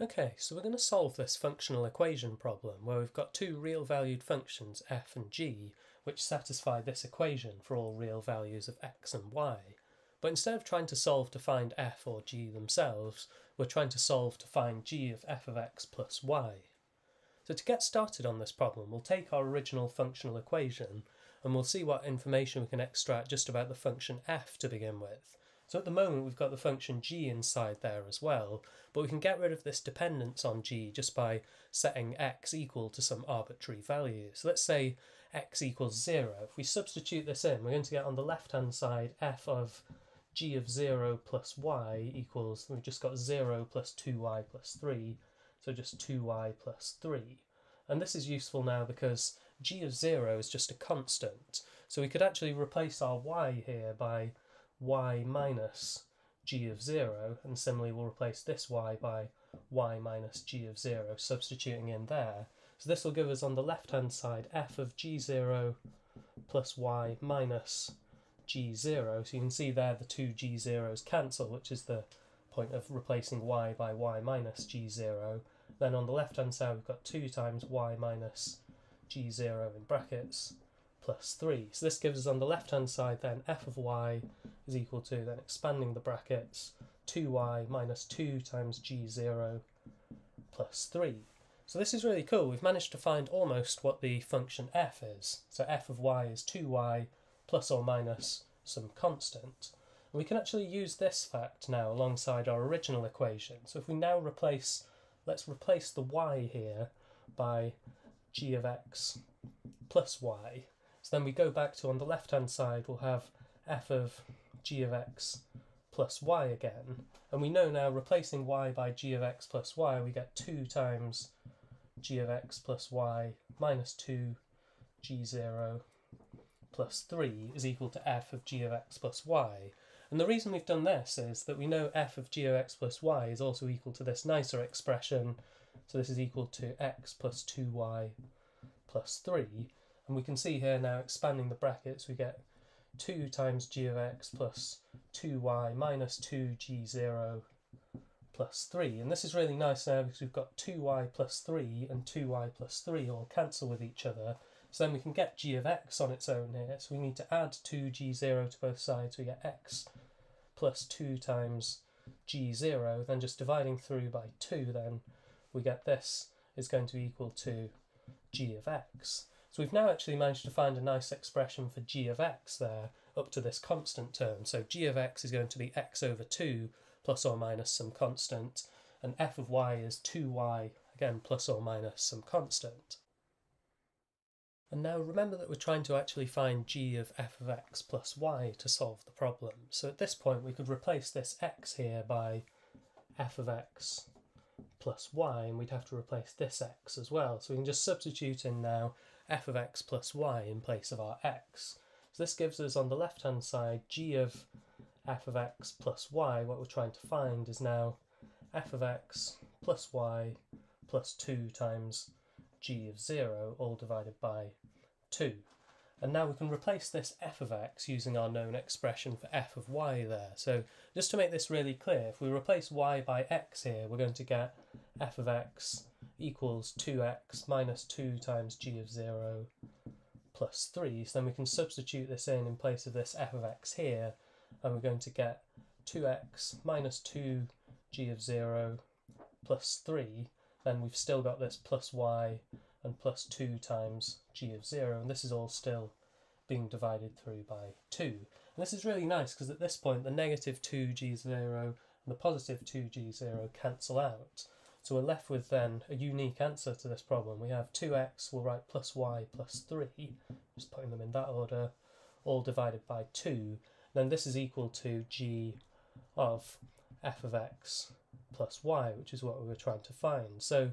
Okay, so we're going to solve this functional equation problem where we've got two real valued functions f and g which satisfy this equation for all real values of x and y. But instead of trying to solve to find f or g themselves, we're trying to solve to find g of f of x plus y. So to get started on this problem, we'll take our original functional equation and we'll see what information we can extract just about the function f to begin with. So at the moment we've got the function g inside there as well, but we can get rid of this dependence on g just by setting x equal to some arbitrary value. So let's say x equals 0. If we substitute this in, we're going to get on the left hand side f of g of 0 plus y equals, we've just got 0 plus 2y plus 3, so just 2y plus 3. And this is useful now because g of 0 is just a constant. So we could actually replace our y here by y minus g of 0, and similarly we'll replace this y by y minus g of 0, substituting in there. So this will give us on the left-hand side f of g0 plus y minus g0. So you can see there the two g0s cancel, which is the point of replacing y by y minus g0. Then on the left-hand side we've got 2 times y minus g0 in brackets plus 3. So this gives us on the left hand side then f of y is equal to, then expanding the brackets, 2y minus 2 times g0 plus 3. So this is really cool. We've managed to find almost what the function f is. So f of y is 2y plus or minus some constant. And we can actually use this fact now alongside our original equation. So if we now replace, let's replace the y here by g of x plus y. So then we go back to on the left hand side, we'll have f of g of x plus y again. And we know now replacing y by g of x plus y, we get 2 times g of x plus y minus 2 g0 plus 3 is equal to f of g of x plus y. And the reason we've done this is that we know f of g of x plus y is also equal to this nicer expression. So this is equal to x plus 2y plus 3. And we can see here now expanding the brackets, we get 2 times g of x plus 2y minus 2g0 plus 3. And this is really nice now because we've got 2y plus 3 and 2y plus 3 all cancel with each other. So then we can get g of x on its own here. So we need to add 2g0 to both sides. We get x plus 2 times g0. Then just dividing through by 2 then we get this is going to be equal to g of x. So we've now actually managed to find a nice expression for g of x there up to this constant term. So g of x is going to be x over 2 plus or minus some constant, and f of y is 2y, again plus or minus some constant. And now remember that we're trying to actually find g of f of x plus y to solve the problem. So at this point we could replace this x here by f of x plus y, and we'd have to replace this x as well. So we can just substitute in now f of x plus y in place of our x. So this gives us on the left hand side g of f of x plus y. What we're trying to find is now f of x plus y plus 2 times g of 0 all divided by 2. And now we can replace this f of x using our known expression for f of y there. So just to make this really clear, if we replace y by x here, we're going to get f of x equals 2x minus 2 times g of 0 plus 3. So then we can substitute this in in place of this f of x here, and we're going to get 2x minus 2 g of 0 plus 3. Then we've still got this plus y and plus 2 times g of 0, and this is all still being divided through by 2. And this is really nice because at this point the negative 2g0 and the positive 2g0 cancel out. So we're left with then a unique answer to this problem. We have 2x, we'll write plus y plus 3, just putting them in that order, all divided by 2. Then this is equal to g of f of x plus y, which is what we were trying to find. So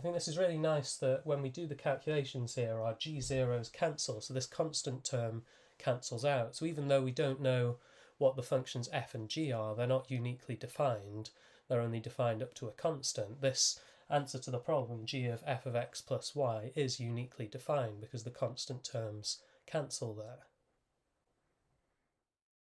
I think this is really nice that when we do the calculations here, our g-zeros cancel, so this constant term cancels out. So even though we don't know what the functions f and g are, they're not uniquely defined, they're only defined up to a constant. This answer to the problem, g of f of x plus y, is uniquely defined because the constant terms cancel there.